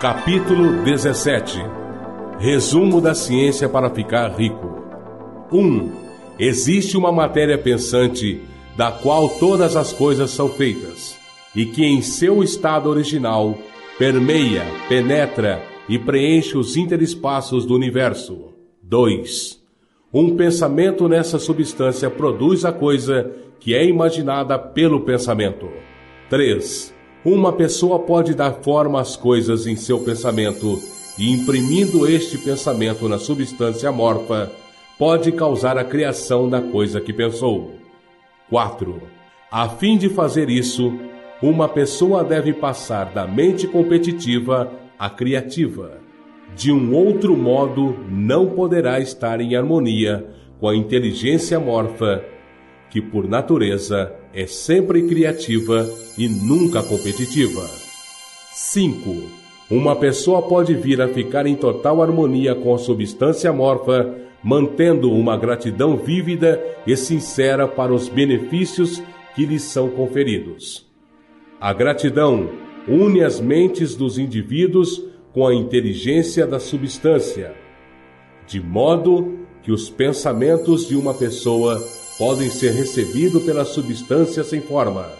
Capítulo 17 Resumo da ciência para ficar rico 1. Existe uma matéria pensante da qual todas as coisas são feitas, e que em seu estado original permeia, penetra e preenche os interespaços do universo. 2. Um pensamento nessa substância produz a coisa que é imaginada pelo pensamento. 3. Uma pessoa pode dar forma às coisas em seu pensamento e, imprimindo este pensamento na substância amorfa, pode causar a criação da coisa que pensou. 4. A fim de fazer isso, uma pessoa deve passar da mente competitiva à criativa. De um outro modo, não poderá estar em harmonia com a inteligência amorfa que por natureza é sempre criativa e nunca competitiva. 5. Uma pessoa pode vir a ficar em total harmonia com a substância amorfa, mantendo uma gratidão vívida e sincera para os benefícios que lhes são conferidos. A gratidão une as mentes dos indivíduos com a inteligência da substância, de modo que os pensamentos de uma pessoa podem ser recebidos pela substância sem forma.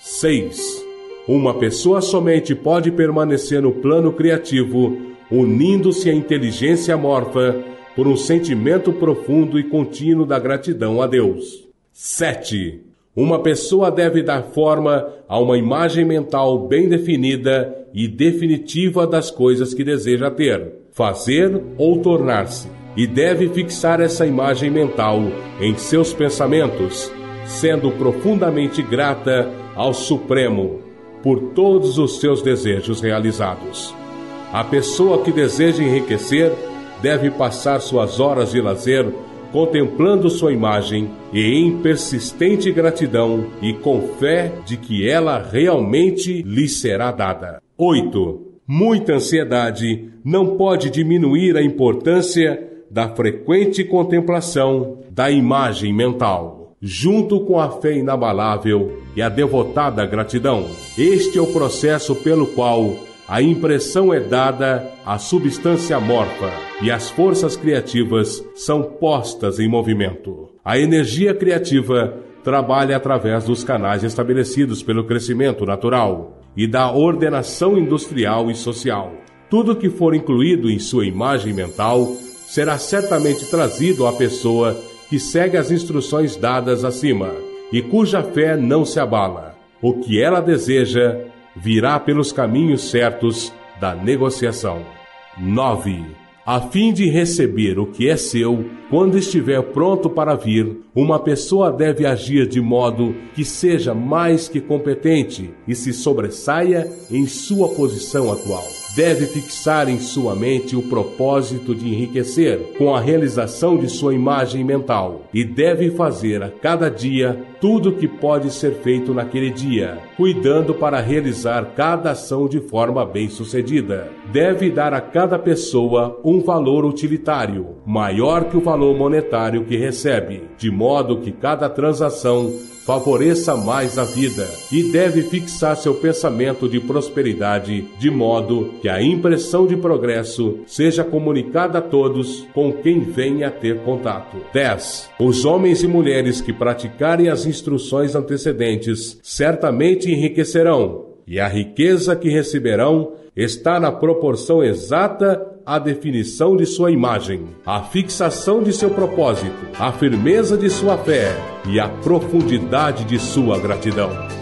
6. Uma pessoa somente pode permanecer no plano criativo, unindo-se à inteligência amorfa por um sentimento profundo e contínuo da gratidão a Deus. 7. Uma pessoa deve dar forma a uma imagem mental bem definida e definitiva das coisas que deseja ter, fazer ou tornar-se e deve fixar essa imagem mental em seus pensamentos, sendo profundamente grata ao Supremo por todos os seus desejos realizados. A pessoa que deseja enriquecer deve passar suas horas de lazer contemplando sua imagem e em persistente gratidão e com fé de que ela realmente lhe será dada. 8. Muita ansiedade não pode diminuir a importância da frequente contemplação da imagem mental, junto com a fé inabalável e a devotada gratidão. Este é o processo pelo qual a impressão é dada à substância morfa e as forças criativas são postas em movimento. A energia criativa trabalha através dos canais estabelecidos pelo crescimento natural e da ordenação industrial e social. Tudo que for incluído em sua imagem mental será certamente trazido à pessoa que segue as instruções dadas acima e cuja fé não se abala. O que ela deseja virá pelos caminhos certos da negociação. 9. A fim de receber o que é seu, quando estiver pronto para vir, uma pessoa deve agir de modo que seja mais que competente e se sobressaia em sua posição atual deve fixar em sua mente o propósito de enriquecer com a realização de sua imagem mental e deve fazer a cada dia tudo o que pode ser feito naquele dia, cuidando para realizar cada ação de forma bem-sucedida. Deve dar a cada pessoa um valor utilitário, maior que o valor monetário que recebe, de modo que cada transação favoreça mais a vida e deve fixar seu pensamento de prosperidade de modo que a impressão de progresso seja comunicada a todos com quem venha a ter contato. 10. Os homens e mulheres que praticarem as instruções antecedentes certamente enriquecerão, e a riqueza que receberão está na proporção exata à definição de sua imagem, à fixação de seu propósito, à firmeza de sua fé e à profundidade de sua gratidão.